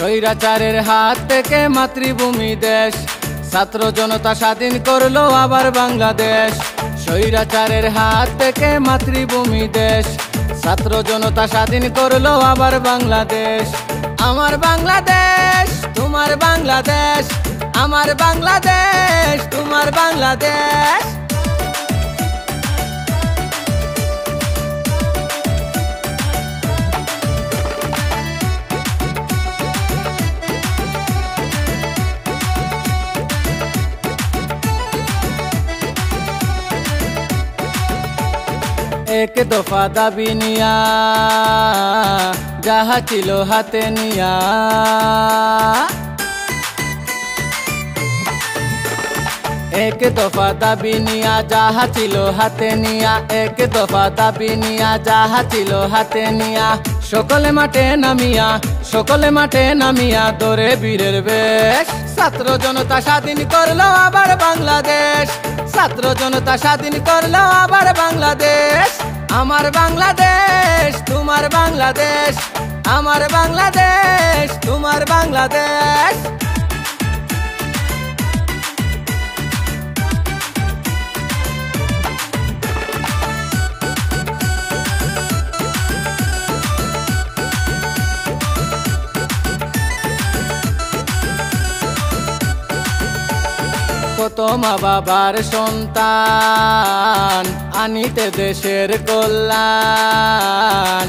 স্বৈরাচারের হাত থেকে মাতৃভূমি দেশ। ছাত্র জনতা স্বাধীন করল আবার বাংলাদেশ। স্বৈরাচারের হাত থেকে মাতৃভূমি দেশ। ছাত্র জনতা স্বাধীন করল আবার বাংলাদেশ। আমার বাংলাদেশ, তোমার বাংলাদেশ। আমার বাংলাদেশ, তোমার বাংলাদেশ। এক দফা দাবি নিয়া, যাহা ছিল হাতে নিয়া। এক দফা দাবি নিয়া, যাহা ছিল হাতে নিয়া। এক দফা দাবি নিয়া, যাহা ছিল হাতে নিয়া। সকলে মাঠে নামিয়া, সকলে মাঠে নামিয়া, দরে বীরের বেশ। ছাত্র জনতা স্বাধীন করল আবার বাংলাদেশ। ছাত্র জনতা স্বাধীন করল আবার বাংলাদেশ। আমার বাংলাদেশ তোমার বাংলাদেশ। আমার বাংলাদেশ তোমার বাংলাদেশ। কত মা বাবার সন্তান, আনিতে দেশের কল্যাণ।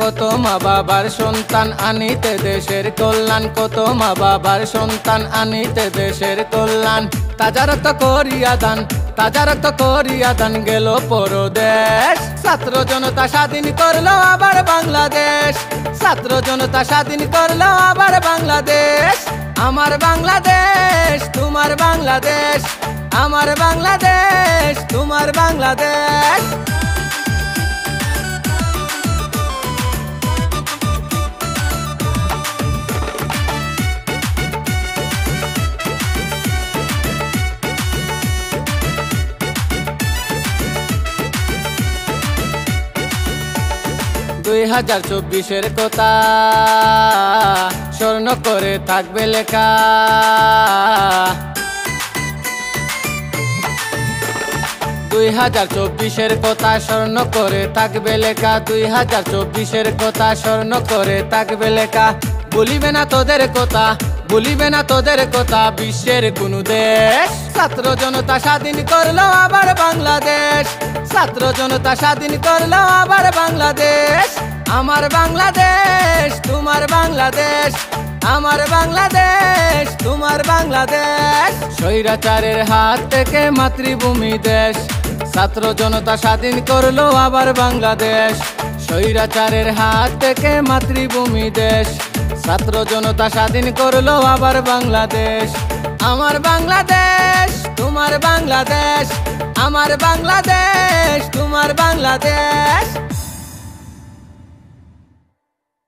কত মা বাবার সন্তান, আনিতে দেশের কল্যাণ। কত মা বাবার সন্তান, আনিতে দেশের কল্যাণ। তাজার তো করিয়া দান তাজার তো করিয়া দান গেল পরদেশ। ছাত্র জনতা স্বাধীন করল আবার বাংলাদেশ। ছাত্র জনতা স্বাধীন করল আবার বাংলাদেশ। আমার বাংলাদেশ, তোমার বাংলাদেশ। আমার বাংলাদেশ, তোমার বাংলাদেশ। দুই হাজার চব্বিশের কথা। স্বর্ণ করে থাকবে লেখা। দুই হাজার চব্বিশের কথা স্বর্ণ করে থাকবে লেখা। দুই হাজার চব্বিশের কথা স্বর্ণ করে থাকবে লেখা। বলিবে না তোদের কথা বলিবে না তোদের কথা, বিশ্বের কোন দেশ। ছাত্র জনতা স্বাধীন করল আবার বাংলাদেশ। ছাত্র জনতা স্বাধীন করল আবার বাংলাদেশ। আমার বাংলাদেশ, তোমার বাংলাদেশ। আমার বাংলাদেশ, তোমার বাংলাদেশ। স্বৈরাচারের হাত থেকে মাতৃভূমি দেশ। ছাত্র জনতা স্বাধীন করল আবার বাংলাদেশ। স্বৈরাচারের হাত থেকে মাতৃভূমি দেশ। ছাত্র জনতা স্বাধীন করল আবার বাংলাদেশ। আমার বাংলাদেশ তোমার বাংলাদেশ। আমার বাংলাদেশ তোমার বাংলাদেশ।